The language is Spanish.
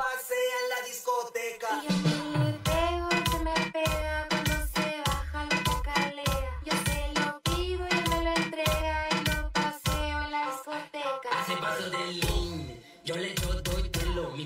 pasea en la discoteca. Y yo me pego y se me pega cuando se baja la escalera. Yo se lo pido y me lo entrega y lo paseo en la discoteca. Hace paso de lean, yo le doy, doy pelo, mi